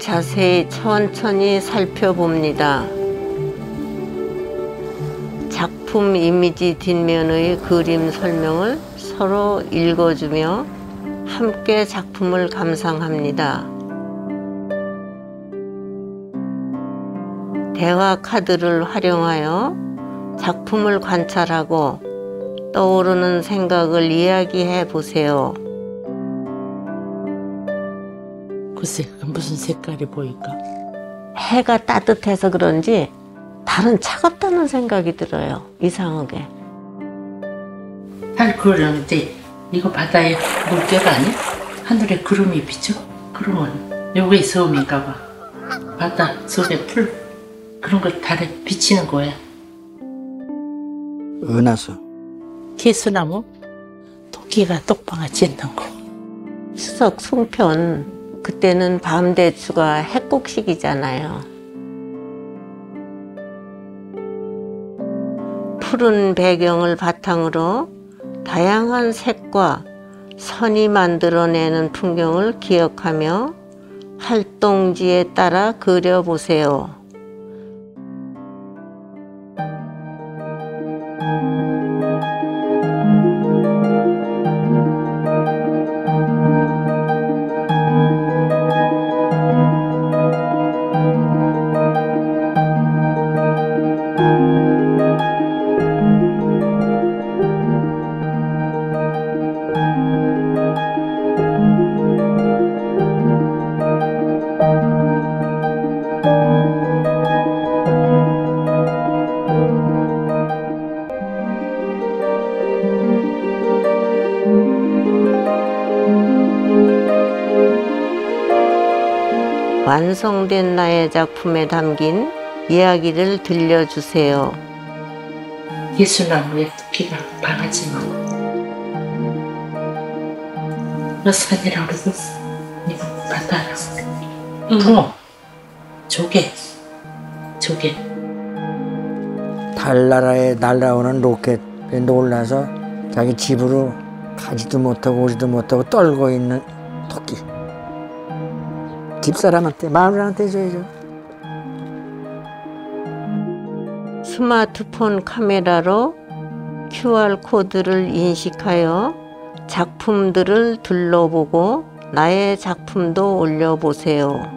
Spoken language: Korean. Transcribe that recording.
자세히 천천히 살펴봅니다. 작품 이미지 뒷면의 그림 설명을 서로 읽어주며 함께 작품을 감상합니다. 대화 카드를 활용하여 작품을 관찰하고 떠오르는 생각을 이야기해 보세요. 글쎄, 그 무슨 색깔이 보일까? 해가 따뜻해서 그런지 달은 차갑다는 생각이 들어요. 이상하게. 달 그러는데 이거 바다에 물결 아니야? 하늘에 구름이 비쳐? 그러면 여기 섬인가 봐. 바다 속에 풀 그런 걸 달에 비치는 거야. 은하수 개수나무 토끼가 똑방아 짖는 거. 추석 송편 그때는 밤대추가 해곡식이잖아요. 푸른 배경을 바탕으로 다양한 색과 선이 만들어내는 풍경을 기억하며 활동지에 따라 그려보세요. 완성된 나의 작품에 담긴 이야기를 들려주세요. 방아지는 거. 너 산이라고 그러고 이거 바다라고. 붕어, 조개, 조개. 달나라에 날아오는 로켓에 놀라서 자기 집으로 가지도 못하고 오지도 못하고 떨고 있는 토끼 집사람한테 마누라한테 줘야죠 스마트폰 카메라로 QR코드를 인식하여 작품들을 둘러보고 나의 작품도 올려보세요.